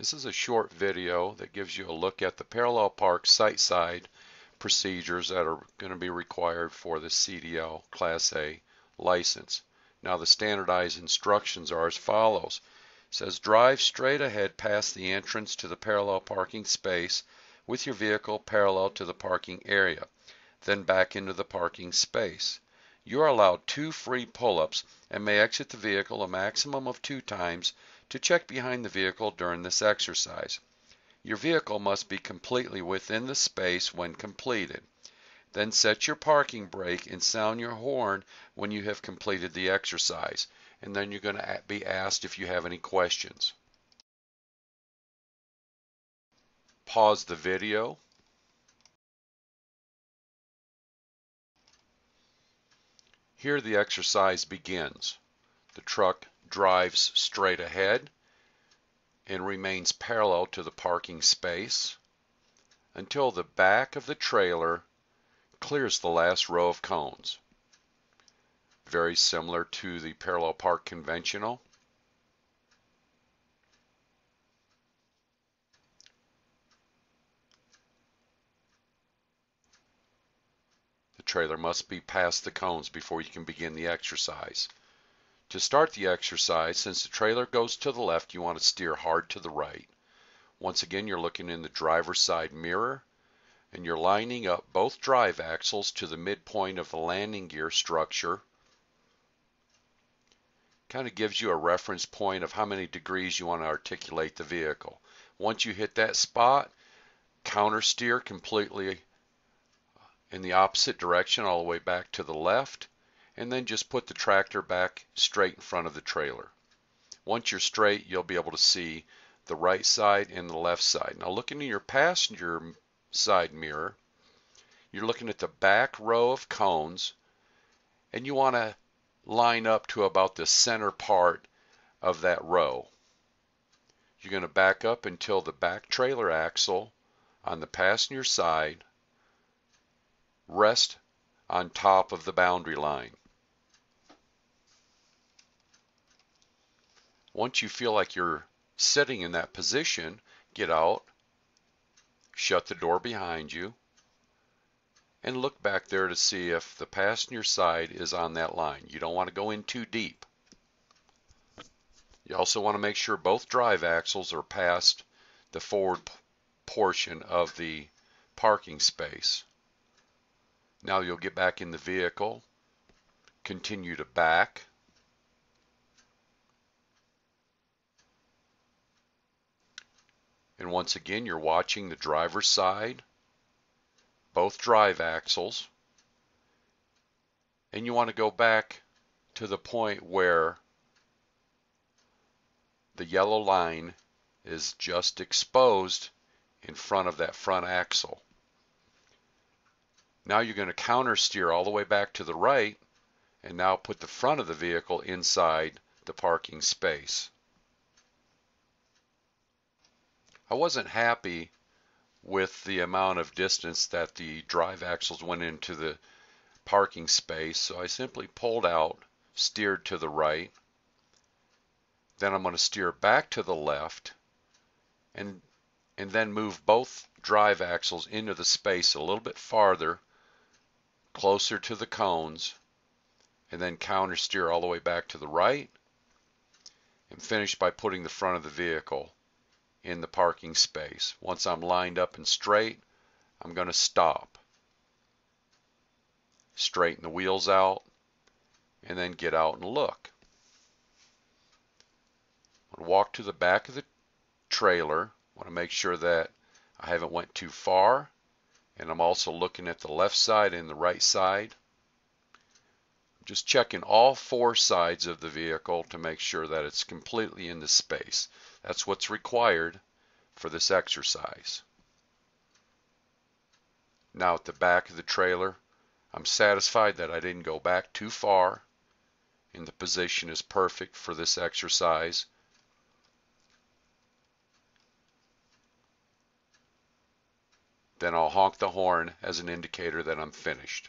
This is a short video that gives you a look at the parallel park sight-side procedures that are going to be required for the CDL Class A license. Now the standardized instructions are as follows. It says drive straight ahead past the entrance to the parallel parking space with your vehicle parallel to the parking area, then back into the parking space. You are allowed two free pull-ups and may exit the vehicle a maximum of two times to check behind the vehicle during this exercise. Your vehicle must be completely within the space when completed. Then set your parking brake and sound your horn when you have completed the exercise. And then you're going to be asked if you have any questions. Pause the video. Here the exercise begins. The truck drives straight ahead and remains parallel to the parking space until the back of the trailer clears the last row of cones. Very similar to the parallel park conventional. Trailer must be past the cones before you can begin the exercise. To start the exercise, since the trailer goes to the left, you want to steer hard to the right. Once again, you're looking in the driver's side mirror, and you're lining up both drive axles to the midpoint of the landing gear structure. Kind of gives you a reference point of how many degrees you want to articulate the vehicle. Once you hit that spot, counter steer completely in the opposite direction all the way back to the left and then just put the tractor back straight in front of the trailer. Once you're straight, you'll be able to see the right side and the left side. Now looking in your passenger side mirror, you're looking at the back row of cones and you want to line up to about the center part of that row. You're going to back up until the back trailer axle on the passenger side rest on top of the boundary line. Once you feel like you're sitting in that position, get out, shut the door behind you, and look back there to see if the passenger side is on that line. You don't want to go in too deep. You also want to make sure both drive axles are past the forward portion of the parking space. Now you'll get back in the vehicle, continue to back, And once again, you're watching the driver's side, both drive axles, and you want to go back to the point where the yellow line is just exposed in front of that front axle. Now you're going to counter steer all the way back to the right and now put the front of the vehicle inside the parking space. I wasn't happy with the amount of distance that the drive axles went into the parking space, so I simply pulled out, steered to the right, then I'm going to steer back to the left, and, and then move both drive axles into the space a little bit farther, closer to the cones, and then counter steer all the way back to the right, and finish by putting the front of the vehicle in the parking space. Once I'm lined up and straight, I'm going to stop. Straighten the wheels out and then get out and look. I'm going to walk to the back of the trailer. I want to make sure that I haven't went too far and I'm also looking at the left side and the right side. I'm just checking all four sides of the vehicle to make sure that it's completely in the space. That's what's required for this exercise. Now at the back of the trailer, I'm satisfied that I didn't go back too far and the position is perfect for this exercise. Then I'll honk the horn as an indicator that I'm finished.